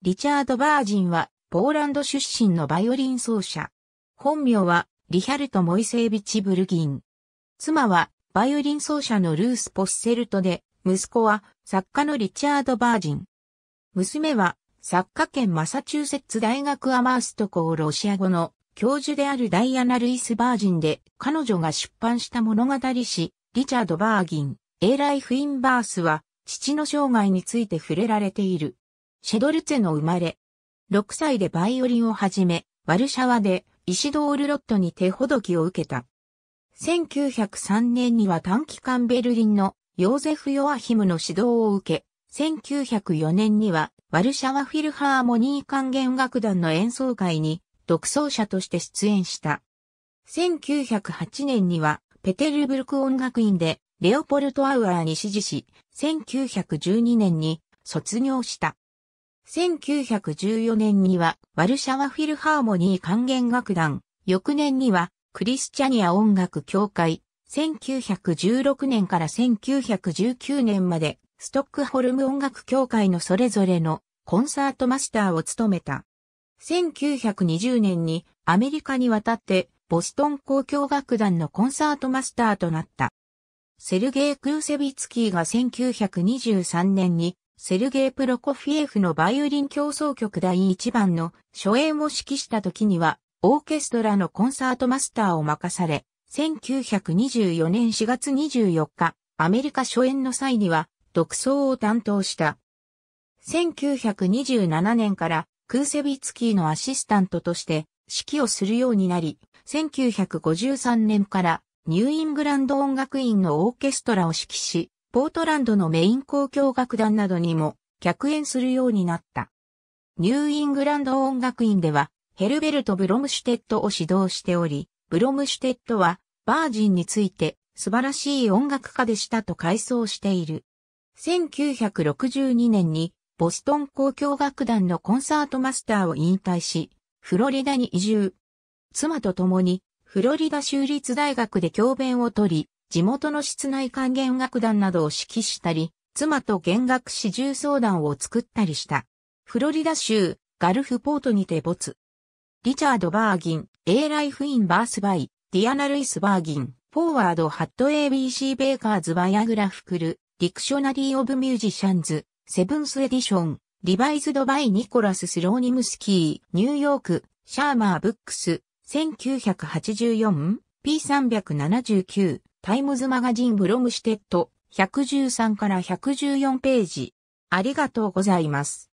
リチャード・バージンは、ポーランド出身のバイオリン奏者。本名は、リヒャルト・モイセービチ・ブルギン。妻は、バイオリン奏者のルース・ポッセルトで、息子は、作家のリチャード・バージン。娘は、作家兼マサチューセッツ大学アマースト校ロシア語の教授であるダイアナ・ルイス・バージンで、彼女が出版した物語詩、リチャード・バーギン、エーライフ・イン・バースは、父の生涯について触れられている。シェドルツェの生まれ。6歳でバイオリンを始め、ワルシャワでイシドールロットに手ほどきを受けた。1903年には短期間ベルリンのヨーゼフ・ヨアヒムの指導を受け、1904年にはワルシャワフィルハーモニー管弦楽団の演奏会に独奏者として出演した。1908年にはペテルブルク音楽院でレオポルト・アウアーに指示し、1912年に卒業した。1914年にはワルシャワフィルハーモニー管弦楽団、翌年にはクリスチャニア音楽協会、1916年から1919年までストックホルム音楽協会のそれぞれのコンサートマスターを務めた。1920年にアメリカに渡ってボストン交響楽団のコンサートマスターとなった。セルゲイ・クーセビツキーが1923年にセルゲイ・プロコフィエフのバイオリン競争曲第1番の初演を指揮した時には、オーケストラのコンサートマスターを任され、1924年4月24日、アメリカ初演の際には、独奏を担当した。1927年からクーセビツキーのアシスタントとして指揮をするようになり、1953年からニューイングランド音楽院のオーケストラを指揮し、ポートランドのメイン交響楽団などにも客演するようになった。ニューイングランド音楽院ではヘルベルト・ブロムシュテットを指導しており、ブロムシュテットはバージンについて素晴らしい音楽家でしたと回想している。1962年にボストン交響楽団のコンサートマスターを引退し、フロリダに移住。妻と共にフロリダ州立大学で教鞭を取り、地元の室内管弦楽団などを指揮したり、妻と弦楽四重相談を作ったりした。フロリダ州ガルフポートにて没。リチャード・バーギン、エーライフ・イン・バース・バイ、ディアナ・ルイス・バーギン、フォーワード・ハット・ ABC・ ベーカーズ・バイアグラフ・クル、ディクショナリー・オブ・ミュージシャンズ、セブンス・エディション、Revised by Nicolas Slonimsky、New York、Schirmer Books、1984、P379、 Times Magazine ブロムシテッド、113から114ページ。ありがとうございます。